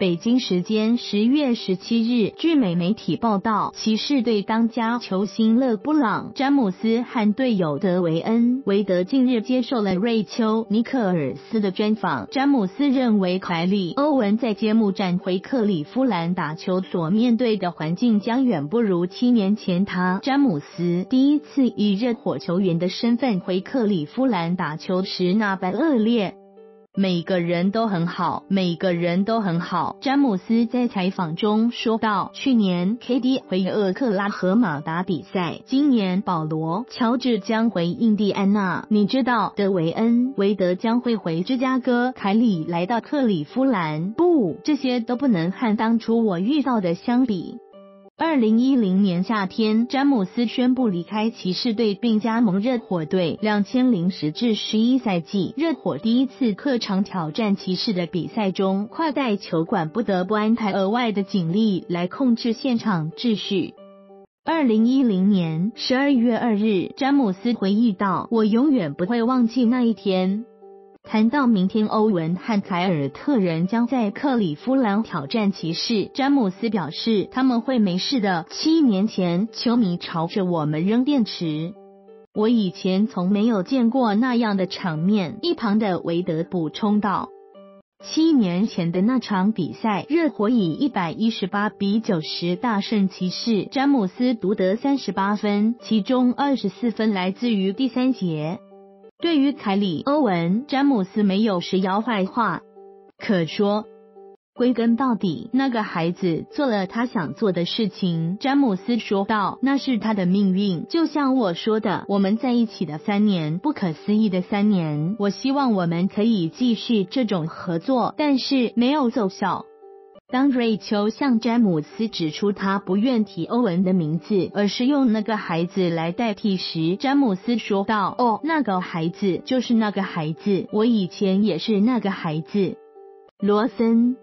北京时间十月十七日，据美媒体报道，骑士队当家球星勒布朗·詹姆斯和队友德维恩·韦德近日接受了瑞秋·尼克尔斯的专访。詹姆斯认为，凯里·欧文在揭幕战回克里夫兰打球所面对的环境将远不如七年前他詹姆斯第一次以热火球员的身份回克里夫兰打球时那般恶劣。每个人都很好，每个人都很好。詹姆斯在采访中说道：“去年 KD 回厄克拉荷马打比赛，今年保罗·乔治将回印第安纳。你知道德维恩·韦德将会回芝加哥，凯里来到克里夫兰。不，这些都不能和当初我遇到的相比。”二零一零年夏天，詹姆斯宣布离开骑士队，并加盟热火队。两千零十至十一赛季，热火第一次客场挑战骑士的比赛中，跨带球馆不得不安排额外的警力来控制现场秩序。二零一零年十二月二日，詹姆斯回忆道：“我永远不会忘记那一天。”谈到明天，欧文和凯尔特人将在克里夫兰挑战骑士，詹姆斯表示他们会没事的。七年前，球迷朝着我们扔电池，我以前从没有见过那样的场面。一旁的韦德补充道：“七年前的那场比赛，热火以一百一十八比九十大胜骑士，詹姆斯独得三十八分，其中二十四分来自于第三节。”对于凯里、欧文、詹姆斯，没有谁摇坏话可说。归根到底，那个孩子做了他想做的事情。詹姆斯说道：“那是他的命运。”就像我说的，我们在一起的三年，不可思议的三年。我希望我们可以继续这种合作，但是没有奏效。当瑞秋向詹姆斯指出他不愿提欧文的名字，而是用那个孩子来代替时，詹姆斯说道：“哦，那个孩子就是那个孩子，我以前也是那个孩子。”罗森。